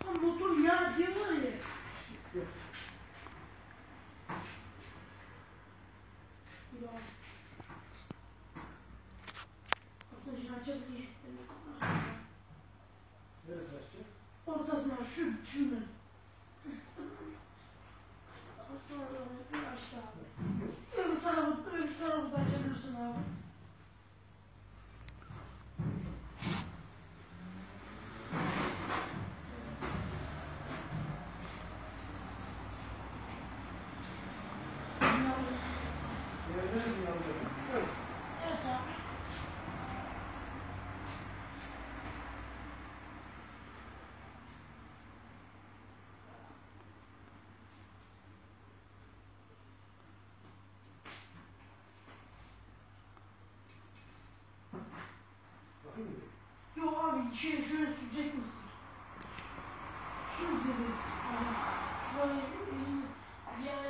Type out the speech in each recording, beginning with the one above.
Ama motor ya diyorlar ya. Neresi açacak? Ortasına şu, şunları. Yok abi şey şöyle sürecek misin? Sür dedi. E, ya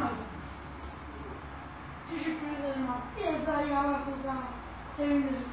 mi? Teşekkür ederim abi. Biraz daha yağarsan sana sevinirim.